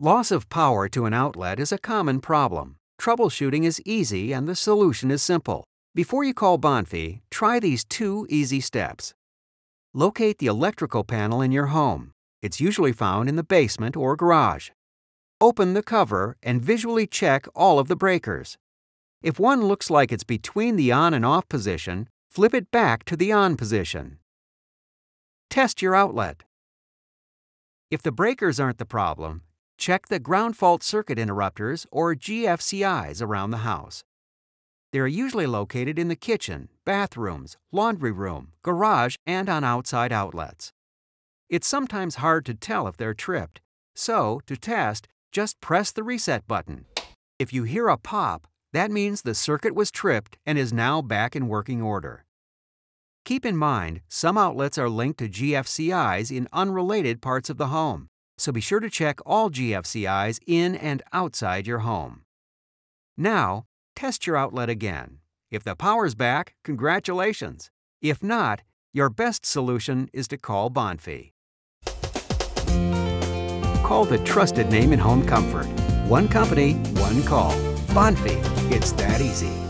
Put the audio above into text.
Loss of power to an outlet is a common problem. Troubleshooting is easy and the solution is simple. Before you call Bonfe, try these two easy steps. Locate the electrical panel in your home. It's usually found in the basement or garage. Open the cover and visually check all of the breakers. If one looks like it's between the on and off position, flip it back to the on position. Test your outlet. If the breakers aren't the problem, check the ground fault circuit interrupters or GFCIs around the house. They are usually located in the kitchen, bathrooms, laundry room, garage, and on outside outlets. It's sometimes hard to tell if they're tripped, so to test, just press the reset button. If you hear a pop, that means the circuit was tripped and is now back in working order. Keep in mind, some outlets are linked to GFCIs in unrelated parts of the home, so be sure to check all GFCIs in and outside your home. Now, test your outlet again. If the power's back, congratulations. If not, your best solution is to call Bonfe. Call the trusted name in home comfort. One company, one call. Bonfe. It's that easy.